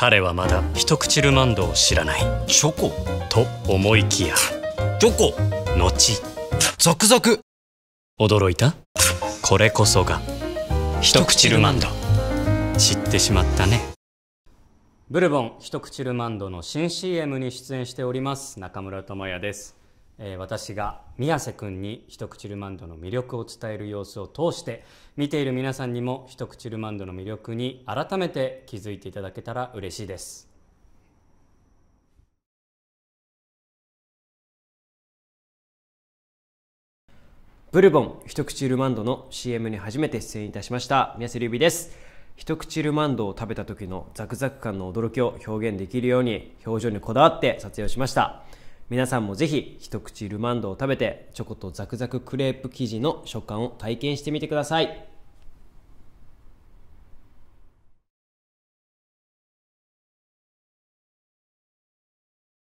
彼はまだ一口ルマンドを知らない。チョコ？と思いきやどこ後。ザクザク驚いた？これこそが一口ルマンド。知ってしまったね。ブルボン一口ルマンドの新 CM に出演しております。中村智也です、えー私が宮瀬くんに一口ルマンドの魅力を伝える様子を通して見ている皆さんにも一口ルマンドの魅力に改めて気づいていただけたら嬉しいです。ブルボン一口ルマンドの CM に初めて出演いたしました宮瀬隆美です。一口ルマンドを食べた時のザクザク感の驚きを表現できるように表情にこだわって撮影をしました。皆さんもぜひ一口ルマンドを食べてチョコとザクザククレープ生地の食感を体験してみてください。